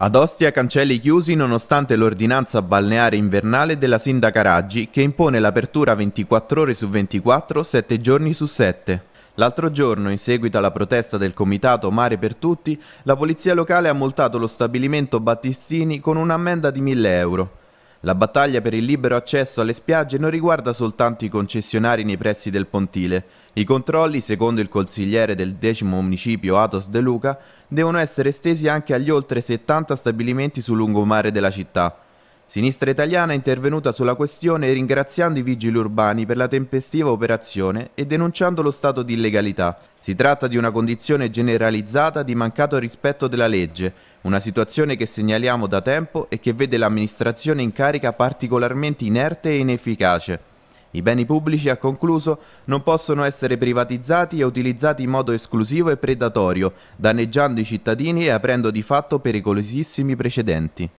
Ad Ostia cancelli chiusi nonostante l'ordinanza balneare invernale della sindaca Raggi che impone l'apertura 24 ore su 24, 7 giorni su 7. L'altro giorno, in seguito alla protesta del comitato Mare per Tutti, la polizia locale ha multato lo stabilimento Battistini con un'ammenda di 1000 euro. La battaglia per il libero accesso alle spiagge non riguarda soltanto i concessionari nei pressi del pontile. I controlli, secondo il consigliere del decimo municipio Atos De Luca, devono essere estesi anche agli oltre 70 stabilimenti sul lungomare della città. Sinistra Italiana è intervenuta sulla questione ringraziando i vigili urbani per la tempestiva operazione e denunciando lo stato di illegalità. Si tratta di una condizione generalizzata di mancato rispetto della legge, una situazione che segnaliamo da tempo e che vede l'amministrazione in carica particolarmente inerte e inefficace. I beni pubblici, ha concluso, non possono essere privatizzati e utilizzati in modo esclusivo e predatorio, danneggiando i cittadini e aprendo di fatto pericolosissimi precedenti.